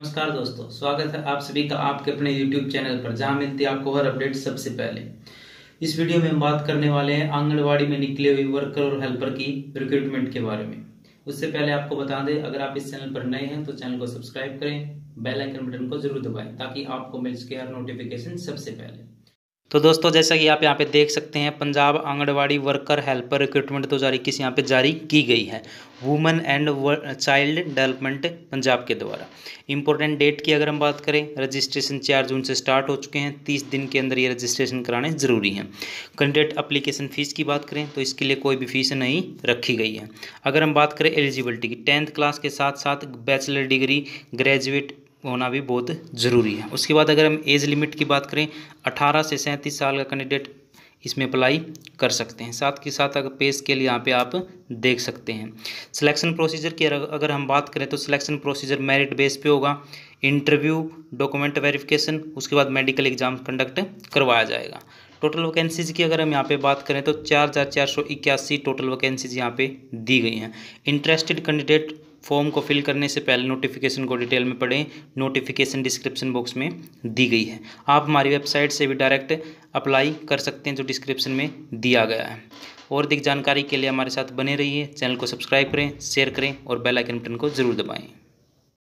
नमस्कार दोस्तों, स्वागत है आप सभी का आपके अपने YouTube चैनल पर, जहाँ मिलती है आपको हर अपडेट सबसे पहले। इस वीडियो में हम बात करने वाले हैं आंगनवाड़ी में निकले हुए वर्कर और हेल्पर की रिक्रूटमेंट के बारे में। उससे पहले आपको बता दें, अगर आप इस चैनल पर नए हैं तो चैनल को सब्सक्राइब करें, बेल आइकन बटन को ज़रूर दबाएँ, ताकि आपको मिल सके हर नोटिफिकेशन सबसे पहले। तो दोस्तों, जैसा कि आप यहाँ पे देख सकते हैं, Punjab anganwadi worker helper recruitment दो हज़ार इक्कीस यहाँ पे जारी की गई है। Women and child development Punjab के द्वारा। इंपॉर्टेंट डेट की अगर हम बात करें रजिस्ट्रेशन चार जून से स्टार्ट हो चुके हैं, तीस दिन के अंदर ये रजिस्ट्रेशन कराने ज़रूरी हैं। कैंडिडेट अप्लीकेशन फ़ीस की बात करें तो इसके लिए कोई भी फ़ीस नहीं रखी गई है। अगर हम बात करें एलिजिबिलिटी की टेंथ क्लास के साथ साथ बैचलर डिग्री ग्रेजुएट होना भी बहुत ज़रूरी है। उसके बाद अगर हम एज लिमिट की बात करें, अठारह से सैंतीस साल का कैंडिडेट इसमें अप्लाई कर सकते हैं। साथ के साथ अगर पे स्केल यहाँ पे आप देख सकते हैं। सिलेक्शन प्रोसीजर की अगर हम बात करें तो सिलेक्शन प्रोसीजर मेरिट बेस पे होगा। इंटरव्यू डॉक्यूमेंट वेरिफिकेशन उसके बाद मेडिकल एग्ज़ाम कंडक्ट करवाया जाएगा। टोटल वैकेंसीज की अगर हम यहाँ पे बात करें तो चार हज़ार चार सौ इक्यासी टोटल वैकेंसीज यहाँ पे दी गई हैं। इंटरेस्टेड कैंडिडेट फॉर्म को फिल करने से पहले नोटिफिकेशन को डिटेल में पढ़ें। नोटिफिकेशन डिस्क्रिप्शन बॉक्स में दी गई है। आप हमारी वेबसाइट से भी डायरेक्ट अप्लाई कर सकते हैं, जो डिस्क्रिप्शन में दिया गया है। और अधिक जानकारी के लिए हमारे साथ बने रहिए। चैनल को सब्सक्राइब करें शेयर करें और बेलाइकन बटन को ज़रूर दबाएँ।